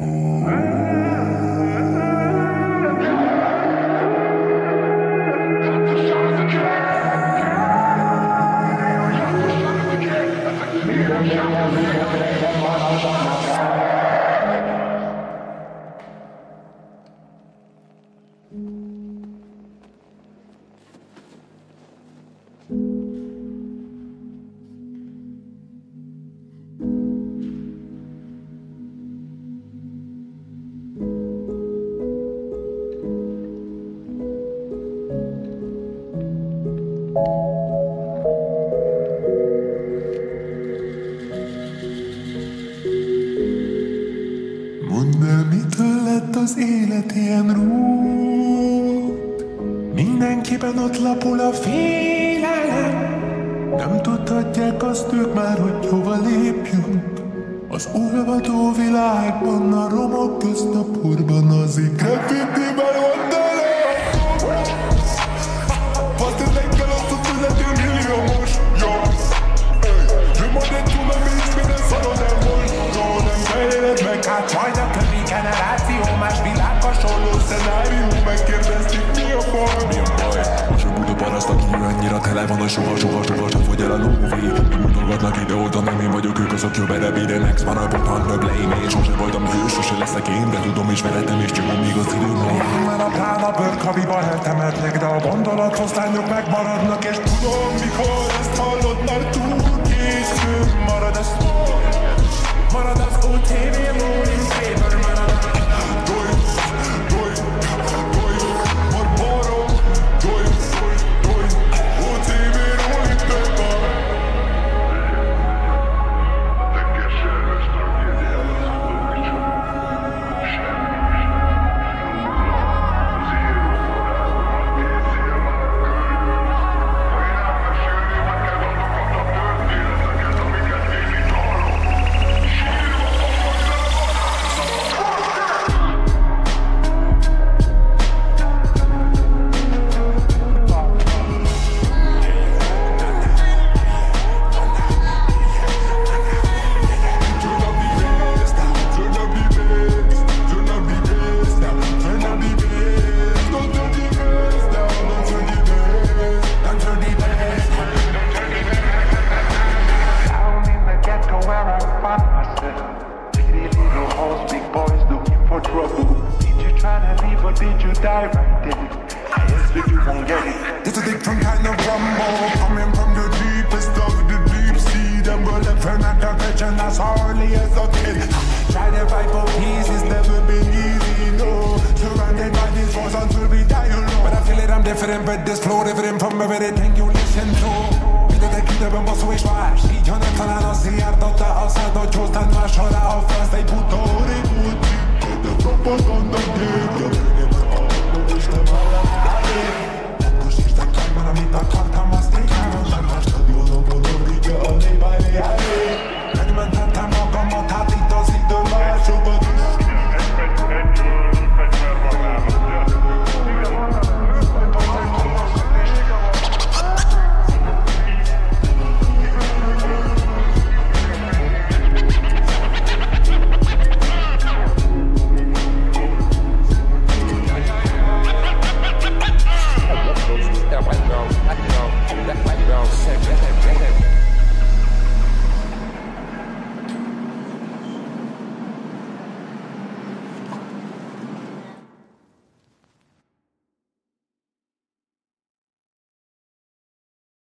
Mm. Mondd el, mitől lett az élet ilyen rút? Mindenkiben ott lapul a félelem. Nem tudhatják azt ők már, hogy hova lépjünk. Az olvadó világban, a romok porban az ikrefitiben soha, soha, soha sem fogy el a lóvé. Mutogatnak ide-oda, nem én vagyok, ők azok jobb erre Max van a botán, több lejné Sose voltam hős, sose leszek én, de tudom és veretem és csak amíg az idő van. Már a plán a bőrkaviban eltemetnek De a gondolatosztányok megmaradnak És tudom, mikor ezt hallod, Pretty little hoes, big boys looking for trouble. Did you try to leave or did you die right there? I you won't get it. It's a different kind of rumble coming from the deepest of the deep sea. Them will left her not the vision as hardly as a kid. Try to fight for peace, it's never been easy, no. Surrounded by these forces until we die. But I feel it, I'm different, but this flow different from everything you listen to. Mindenek időben bosszú és más. Így, ha nem talán az jártotta a szádot Csúsztán más sorra a